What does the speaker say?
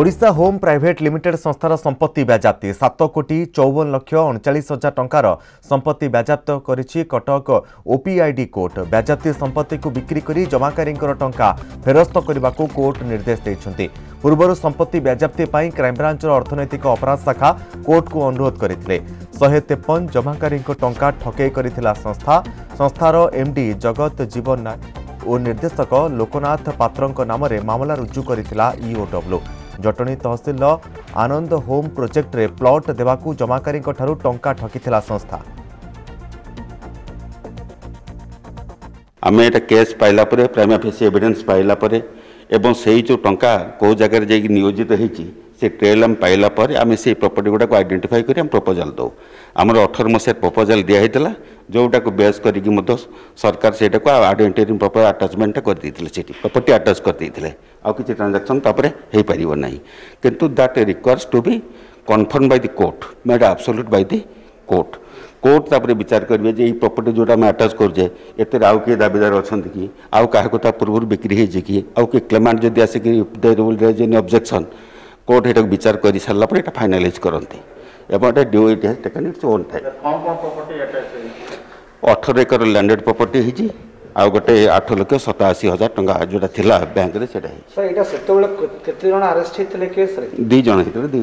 Odisha home private limited সংস্থার সম্পত্তি ব্যাজাপ্তি সাত কোটি চৌবন লক্ষ অণচাশ হাজার টঙ্কার সম্পত্তি ব্যাজাপ্ত করেছে কটক ওপিআইডি কোর্ট ব্যাজাপ্তি সম্পত্তিকে বিক্রি করে জমাকারীঙ্কর টঙ্কা ফেরস্ত করা কোর্ট নির্দেশ দিয়েছেন পূর্বর সম্পত্তি ব্যাজাপ্তি পাই ক্রাইমব্রাঞ্চর অর্থনৈতিক অপরাধ শাখা কোর্টকু অনুরোধ করে শহে তেপন জমাকারীঙ্ক টঙ্কা ঠকেই করে সংস্থা সংস্থার এমডি জগত জীবন নায়ক ଓ ନିର୍ଦ୍ଦେଶକ ଲୋକନାଥ ପାତ୍ରଙ୍କ ନାମରେ ମାମଲା ରୁଜୁ କରିଥିଲା ଇଓଡବ୍ଲ୍ୟୁ ଜଟଣୀ ତହସିଲର ଆନନ୍ଦ ହୋମ୍ ପ୍ରୋଜେକ୍ଟରେ ପ୍ଲଟ୍ ଦେବାକୁ ଜମାକାରୀଙ୍କଠାରୁ ଟଙ୍କା ଠକିଥିଲା ସଂସ୍ଥା ଆମେ ଏଇଟା କେସ୍ ପାଇଲା ପରେ ପ୍ରାଇମାଫେସି ଏଭିଡେନ୍ସ ପାଇଲା ପରେ ଏବଂ ସେଇ ଯେଉଁ ଟଙ୍କା କେଉଁ ଜାଗାରେ ଯାଇକି ନିୟୋଜିତ ହେଇଛି ସେ ଟ୍ରେଲ୍ ଆମେ ପାଇଲା ପରେ ଆମେ ସେଇ ପ୍ରପର୍ଟି ଗୁଡ଼ାକୁ ଆଇଡେଣ୍ଟିଫାଇ କରି ଆମେ ପ୍ରପୋଜାଲ୍ ଦେଉ ଆମର ଅଠର ମସିହା ପ୍ରପୋଜାଲ୍ ଦିଆହେଇଥିଲା ଯେଉଁଟାକୁ ବେସ୍ କରିକି ମଧ୍ୟ ସରକାର ସେଇଟାକୁ ଆଉ ଆଇଡେଣ୍ଟିଟି ପ୍ରପର୍ ଆଟାଚମେଣ୍ଟଟା କରିଦେଇଥିଲେ ସେଠି ପ୍ରପର୍ଟି ଆଟାଚ୍ କରିଦେଇଥିଲେ ଆଉ କିଛି ଟ୍ରାନ୍ଜାକ୍ସନ୍ ତାପରେ ହୋଇପାରିବ ନାହିଁ କିନ୍ତୁ that requires to be confirm by the court made absolute by the court court ତାପରେ ବିଚାର କରିବେ ଯେ ଏଇ ପ୍ରପର୍ଟି ଯେଉଁଟା ଆମେ ଆଟାଚ୍ କରୁଛେ ଏଥିରେ ଆଉ କିଏ ଦାବିଦାର ଅଛନ୍ତି କି ଆଉ କାହାକୁ ତା ପୂର୍ବରୁ ବିକ୍ରି ହେଇଛି କି ଆଉ କିଏ କ୍ଲେମାଣ୍ଟ ଯଦି ଆସିକି there raise any objection court ଏଇଟାକୁ ବିଚାର କରିସାରିଲା ପରେ ଏଇଟା ଫାଇନାଲାଇଜ୍ କରନ୍ତି about a due, it has taken its own time. ଅଠର ଏକର ଲ୍ୟାଣ୍ଡେଡ୍ ପ୍ରପର୍ଟି ହେଇଛି ଆଉ ଗୋଟେ ଆଠ ଲକ୍ଷ ସତାଅଶୀ ହଜାର ଟଙ୍କା ଯେଉଁଟା ଥିଲା ବ୍ୟାଙ୍କରେ ସେଇଟା ହେଇଛି ଦୁଇ ଜଣ ହେଇଥିଲେ ଦୁଇ